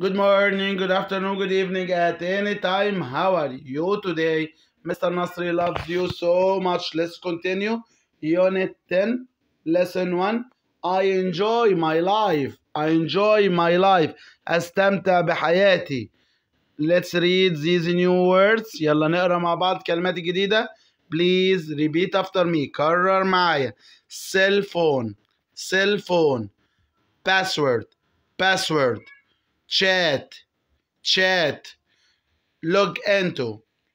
Good morning, good afternoon, good evening at any time. How are you today? Mr. Nasri loves you so much. Let's continue. Unit 10, Lesson 1. I enjoy my life. I enjoy my life. أستمتع بحياتي. Let's read these new words. يلا نقرا مع بعض كلمات جديدة. Please repeat after me. كرر معايا. Cell phone. Cell phone. Password. Password. Chat chat log into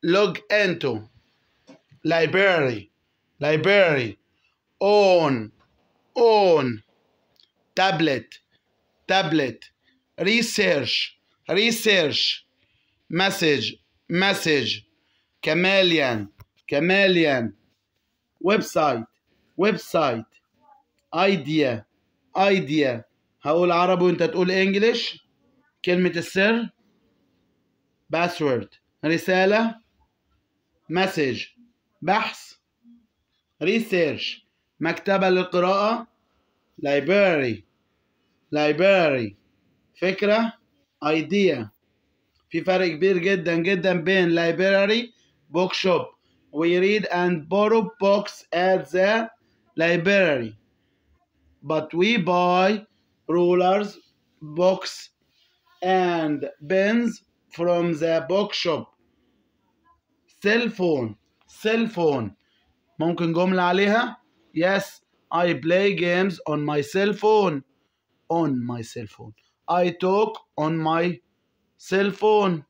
log into library library on on tablet tablet research research message message chameleon chameleon website website idea idea هقول عربي وانت تقول English كلمة السر password رسالة message بحث research مكتبة للقراءة library library فكرة idea في فرق كبير جدا جدا بين library book shop we read and borrow books at the library but we buy rulers books and pens from the bookshop cell phone cell phone ممكن جملة عليها yes I play games on my cell phone on my cell phone I talk on my cell phone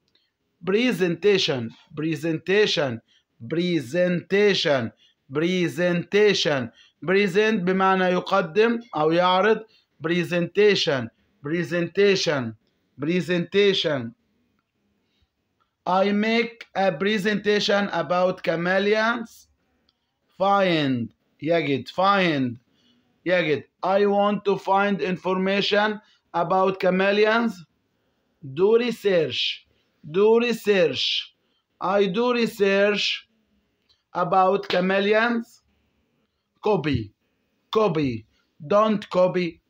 presentation presentation presentation presentation present بمعنى يقدم أو يعرض presentation presentation presentation I make a presentation about chameleons find يجد find يجد I want to find information about chameleons do research do research I do research about chameleons copy copy don't copy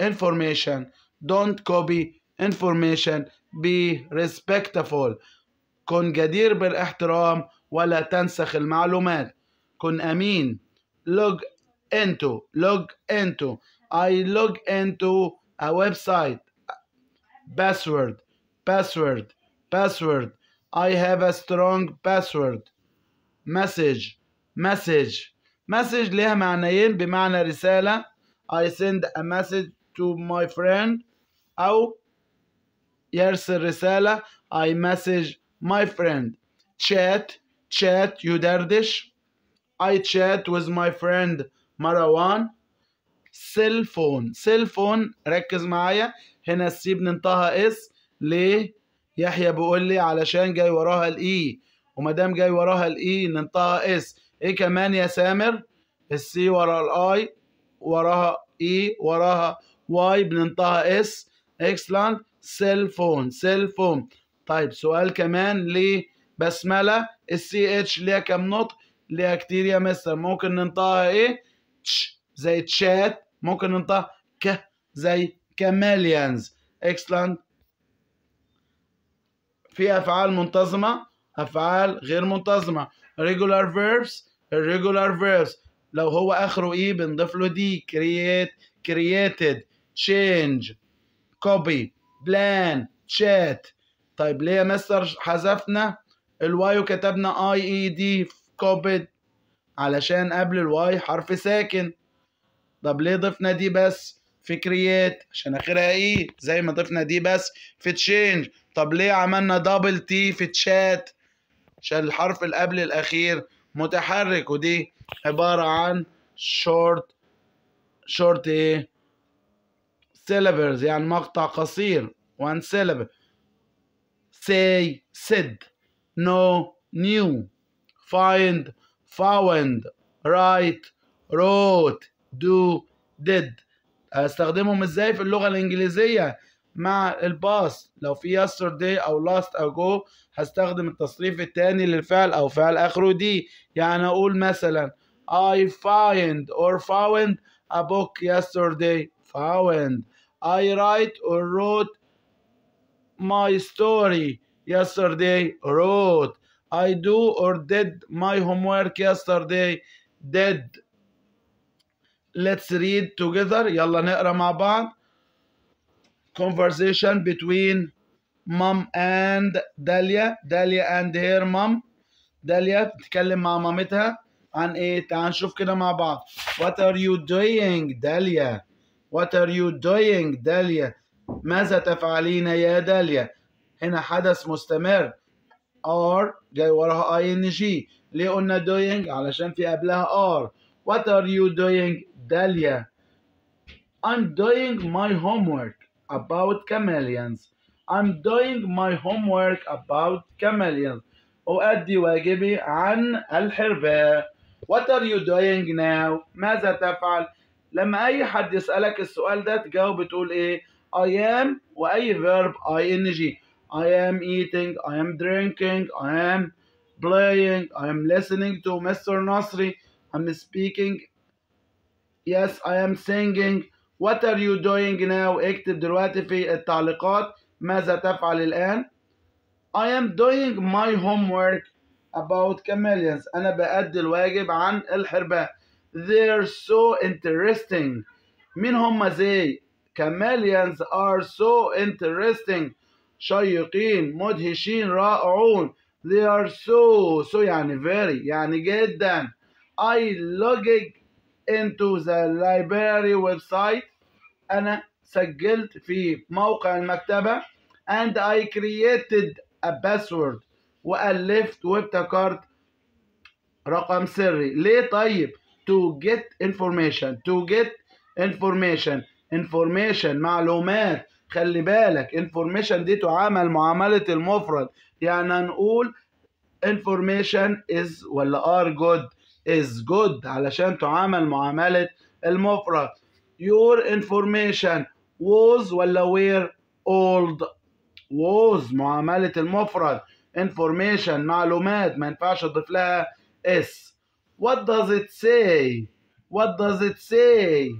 information don't copy information be respectful كن جدير بالاحترام ولا تنسخ المعلومات كن أمين log into log into I log into a website password password password I have a strong password message message message لها معنيين بمعنى رسالة I send a message to my friend أو يرسل رسالة I message my friend. Chat chat يدردش I chat with my friend مروان. Cell phone cell phone ركز معايا. هنا ال C بننطقها S. ليه؟ يحيى بيقول لي علشان جاي وراها ال E وما دام جاي وراها ال E ننطقها S. إيه كمان يا سامر؟ السي ورا الاي وراها اي وراها Y بننطقها S. Excellent cell phone cell phone طيب سؤال كمان لبسملة. ال CH ليها كام نطق؟ ليها كتير يا مستر. ممكن ننطقها إيه؟ تش زي تشات. ممكن ننطقها ك زي chameleons. Excellent. في أفعال منتظمة أفعال غير منتظمة. regular verbs irregular verbs. لو هو آخره E؟ بنضيف له D create created change copy. Plan chat. طيب ليه مستر حذفنا ال Y وكتبنا I E D copied علشان قبل ال Y حرف ساكن. طب ليه ضفنا D بس في create عشان آخرها E زي ما ضفنا D بس في change طب ليه عملنا double T في تشات عشان الحرف اللي قبل الأخير متحرك ودي عبارة عن short short إيه؟ syllables يعني مقطع قصير. One syllable say said know knew find found write wrote do did أستخدمهم إزاي في اللغة الإنجليزية؟ مع ال past لو في yesterday أو last أو هستخدم التصريف الثاني للفعل أو فعل آخره. دي يعني أقول مثلا I find or found a book yesterday. Found. I write or wrote my story yesterday wrote I do or did my homework yesterday did let's read together يلا نقرا مع بعض conversation between mom and Dalia Dalia and her mom داليا بتتكلم مع مامتها عن ايه تعال نشوف كده مع بعض what are you doing داليا what are you doing داليا ماذا تفعلين يا داليا هنا حدث مستمر are جاي وراها ing ليه قلنا doing علشان في قبلها are what are you doing داليا I'm doing my homework about chameleons I'm doing my homework about chameleons أؤدي واجبي عن الحرباء What are you doing now ماذا تفعل لما أي حد يسألك السؤال ده تجاوب تقول إيه I am وأي verb ing I am eating I am drinking I am playing I am listening to Mr. Nasri I'm speaking Yes I am singing What are you doing now اكتب دلوقتي في التعليقات ماذا تفعل الآن I am doing my homework about chameleons أنا بأدي الواجب عن الحرباء They're so interesting مين هم زي chameleons are so interesting شيقين مدهشين رائعون They are so so يعني very يعني جدا I logged into the library website أنا سجلت في موقع المكتبة and I created a password وألفت وابتكرت رقم سري ليه طيب to get information to get information information معلومات خلي بالك information دي تعامل معاملة المفرد يعني هنقول information is ولا are good is good علشان تعامل معاملة المفرد your information was ولا were old was معاملة المفرد information معلومات ما ينفعش تضيف لها اس what does it say what does it say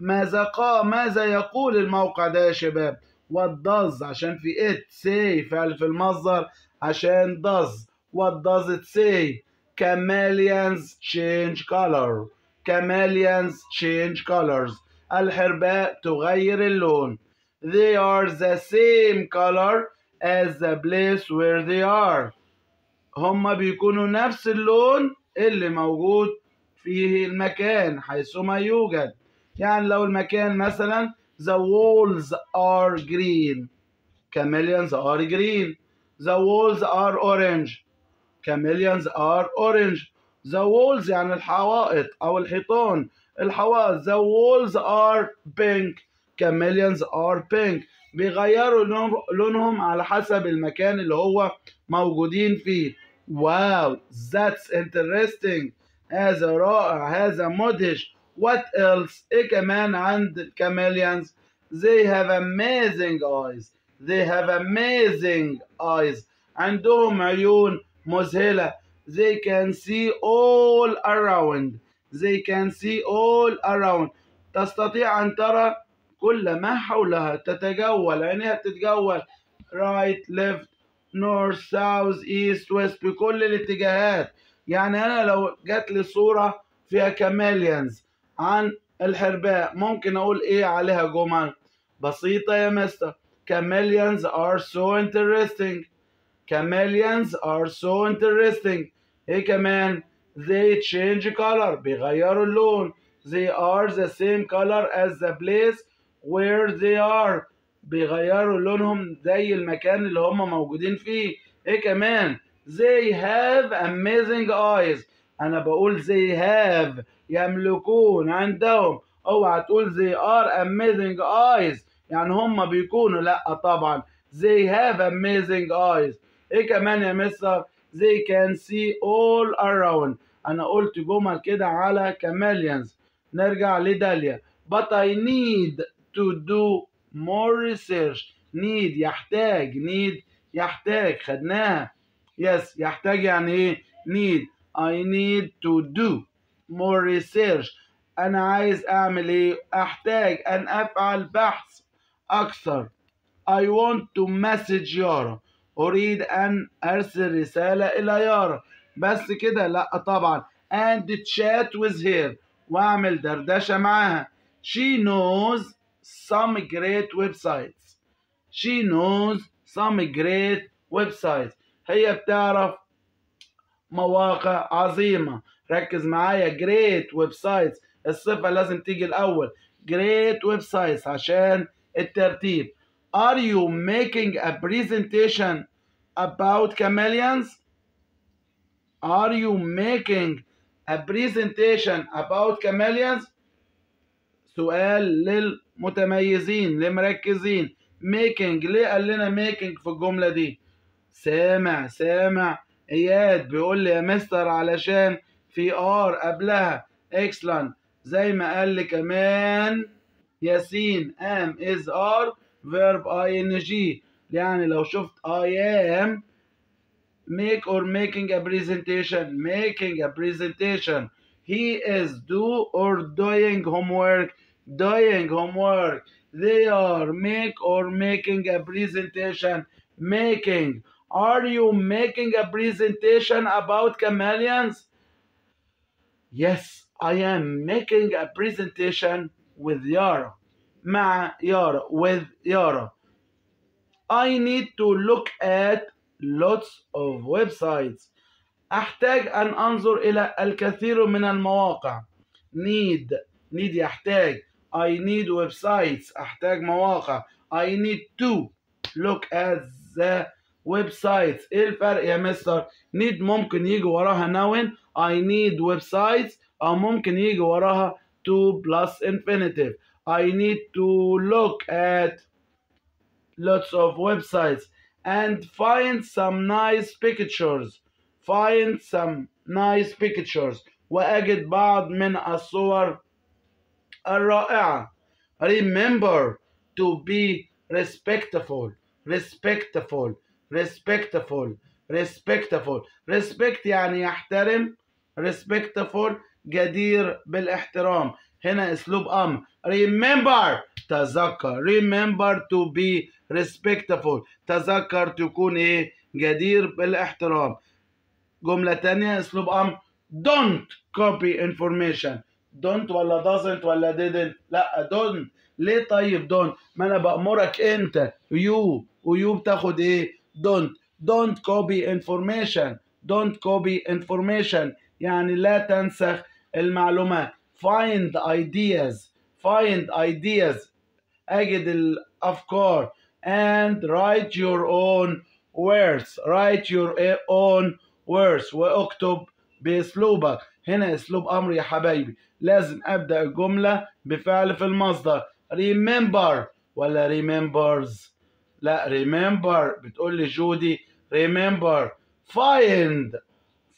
ماذا قا ماذا يقول الموقع ده يا شباب what does عشان في it say فعل في المصدر عشان does what does it say chameleons change color chameleons change colors الحرباء تغير اللون they are the same color as the place where they are هما بيكونوا نفس اللون اللي موجود فيه المكان حيثما يوجد. يعني لو المكان مثلا the walls are green. Chameleons are green. The walls are orange. Chameleons are orange. The walls يعني الحوائط أو الحيطان. الحوائط the walls are pink. Chameleons are pink. بيغيروا لونهم على حسب المكان اللي هو موجودين فيه. واو that's interesting هذا رائع هذا مدهش what else ايه كمان عند الكاميليانز they have amazing eyes they have amazing eyes عندهم عيون مذهلة they can see all around they can see all around تستطيع أن ترى كل ما حولها تتجول عينيها بتتجول right left north south east west بكل الاتجاهات يعني أنا لو جات لي صورة فيها كاميليانز عن الحرباء ممكن أقول إيه عليها جمل بسيطة يا مستر chameleons are so interesting chameleons are so interesting إيه كمان they change color بيغيروا اللون they are the same color as the place where they are بيغيروا لونهم زي المكان اللي هم موجودين فيه. إيه كمان؟ They have amazing eyes. أنا بقول they have يملكون عندهم. اوعى تقول they are amazing eyes. يعني هم بيكونوا لا طبعا. They have amazing eyes. إيه كمان يا مستر؟ They can see all around. أنا قلت جمل كده على chameleons. نرجع لداليا. But I need to do more research need يحتاج need يحتاج. خدناها yes يحتاج يعني إيه؟ need I need to do. more research أنا عايز أعمل إيه؟ أحتاج أن أفعل بحث أكثر. I want to message يارا. أريد أن أرسل رسالة إلى يارا. بس كده؟ لأ طبعا. And chat with her وأعمل دردشة معاها. She knows some great websites she knows some great websites هي بتعرف مواقع عظيمة ركز معايا great websites الصفة لازم تيجي الأول great websites عشان الترتيب Are you making a presentation about chameleons? Are you making a presentation about chameleons? سؤال متميزين لمركزين making ليه قال لنا making في الجملة دي؟ سامع سامع. إياد بيقول لي يا مستر علشان في are قبلها. Excellent زي ما قال لي كمان ياسين. am is are verb I N G يعني لو شفت I am make or making a presentation making a presentation he is do or doing homework doing homework they are make or making a presentation making are you making a presentation about chameleons yes I am making a presentation with Yara مع Yara with Yara I need to look at lots of websites أحتاج أن أنظر إلى الكثير من المواقع need need يحتاج I need websites أحتاج مواقع I need to look at the websites إيه الفرق يا مستر need ممكن يجي وراها noun I need websites أو ممكن يجي وراها to plus infinitive I need to look at lots of websites and find some nice pictures find some nice pictures وأجد بعض من الصور الرائعة remember to be respectful respectful respectful respectful respect يعني يحترم respectful جدير بالاحترام هنا اسلوب أمر remember تذكر remember to be respectful تذكر تكون إيه جدير بالاحترام جملة تانية اسلوب أمر don't copy information don't ولا doesn't ولا didn't لا don't ليه طيب don't ما أنا بأمرك أنت you و you بتاخد إيه؟ don't don't copy information don't copy information يعني لا تنسخ المعلومات. Find ideas find ideas أجد الأفكار. and write your own words. write your own words. واكتب بأسلوبك. هنا أسلوب أمر يا حبايبي. لازم أبدأ الجملة بفعل في المصدر. Remember ولا remembers لا remember. بتقول لي جودي remember. Find.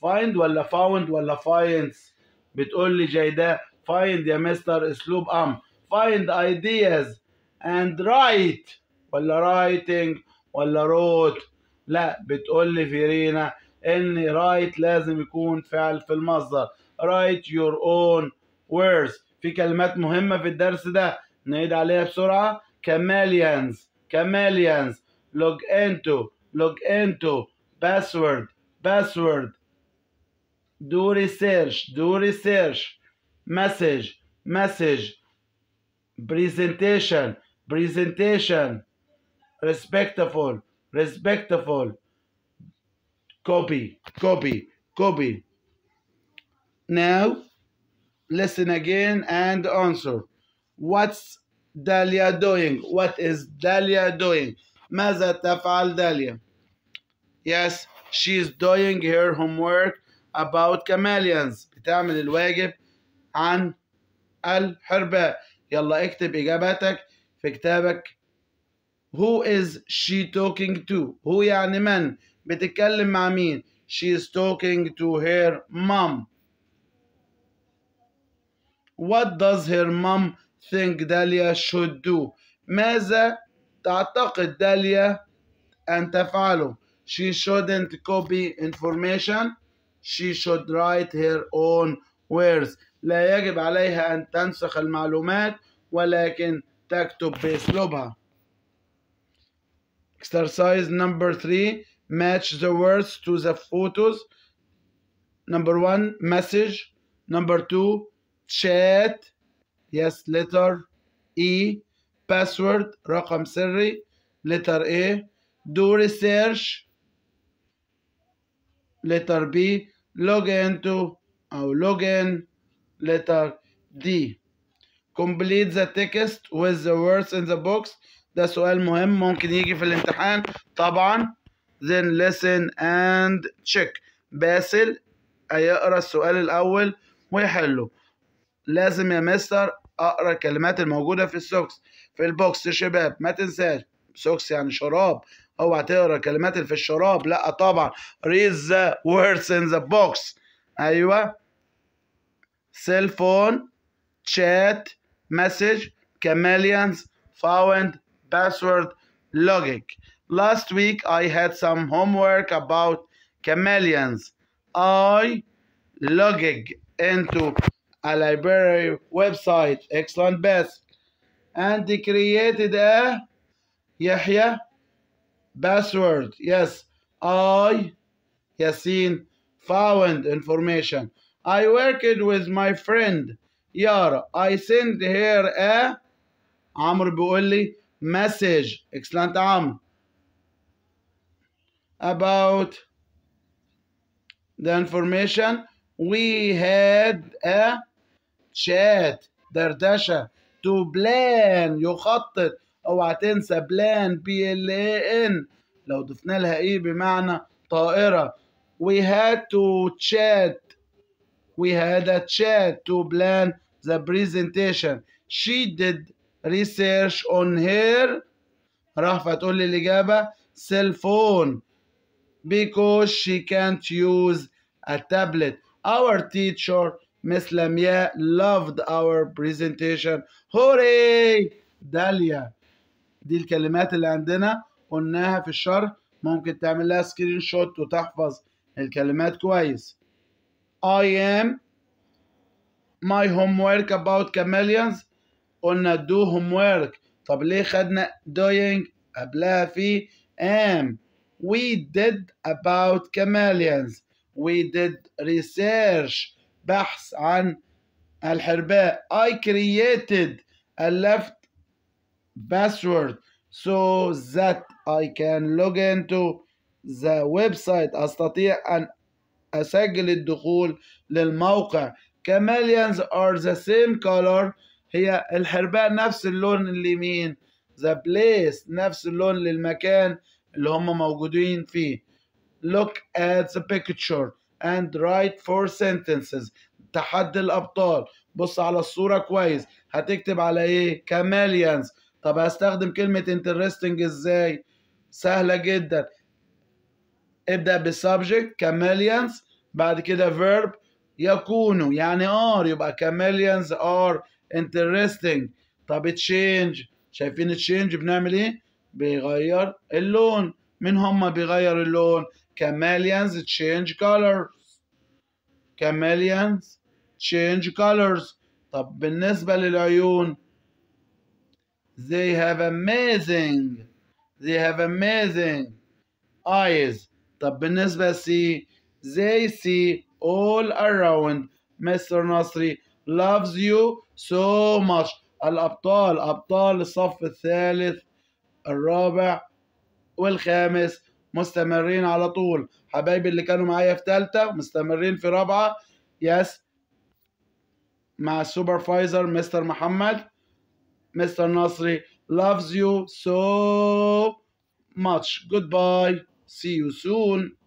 Find ولا found ولا finds بتقول لي جيداء find يا مستر أسلوب أمر. Find ideas and write. ولا writing ولا wrote لا بتقول لي فيرينا ان write لازم يكون فعل في المصدر write your own words في كلمات مهمة في الدرس ده نعيد عليها بسرعة chameleons chameleons log into log into password password do research do research message message presentation presentation respectful respectful copy copy copy now listen again and answer what's Dahlia doing what is Dahlia doing ماذا تفعل داليا yes she's doing her homework about chameleons بتعمل الواجب عن الحرباء يلا اكتب اجاباتك في كتابك who is she talking to هو يعني من بتتكلم مع مين she is talking to her mom what does her mom think داليا should do ماذا تعتقد داليا أن تفعله she shouldn't copy information she should write her own words لا يجب عليها أن تنسخ المعلومات ولكن تكتب بأسلوبها exercise number three match the words to the photos number one message number two chat yes letter E password رقم سري letter A do research letter B log into أو log in letter D complete the text with the words in the box ده سؤال مهم ممكن يجي في الامتحان طبعا then listen and check. باسل هيقرأ السؤال الأول ويحله. لازم يا مستر أقرأ الكلمات الموجودة في ال socks في ال box. شباب ما تنساش socks يعني شراب. أوعى تقرأ اللي في الشراب. لا طبعا. Read the words in the box. أيوه. Phone chat message chameleons found password logic. last week i had some homework about chameleons i logged into a library website excellent best and they created a Yahya password yes I Yasin found information I worked with my friend Yara I sent her a عمرو بيقول لي message excellent عمرو About the information we had a chat دردشة to plan يخطط اوعى تنسى plan بي ال ان لو ضفنا لها إيه بمعنى طائرة we had to chat we had a chat to plan the presentation she did research on her راح فتقول لي الإجابة cell phone because she can't use a tablet our teacher Miss Lamia loved our presentation هوري داليا دي الكلمات اللي عندنا قلناها في الشرح ممكن تعمل لها سكرين شوت وتحفظ الكلمات كويس I am my homework about chameleons قلنا do homework طب ليه خدنا doing قبلها في am we did about chameleons we did research بحث عن الحرباء I created a left password so that I can log into the website أستطيع أن أسجل الدخول للموقع chameleons are the same color هي الحرباء نفس اللون اليمين the place نفس اللون للمكان اللي هم موجودين فيه. Look at the picture and write four sentences. تحدي الأبطال. بص على الصورة كويس. هتكتب على إيه؟ Chameleons. طب هستخدم كلمة interesting إزاي؟ سهلة جدا. ابدأ بالسبجكت. Chameleons. بعد كده verb. يكونوا. يعني are. يبقى chameleons are interesting. طب change شايفين change بنعمل إيه؟ بيغير اللون مين هم بيغير اللون chameleons change colors chameleons change colors طب بالنسبة للعيون they have amazing they have amazing eyes طب بالنسبة لسي they see all around Mr. Nasri loves you so much الأبطال أبطال الصف الثالث الرابع والخامس مستمرين على طول. حبايبي اللي كانوا معايا في ثالثة مستمرين في رابعة. yes مع ال supervisor Mr محمد. Mr نصري. loves you so much. Goodbye. See you soon.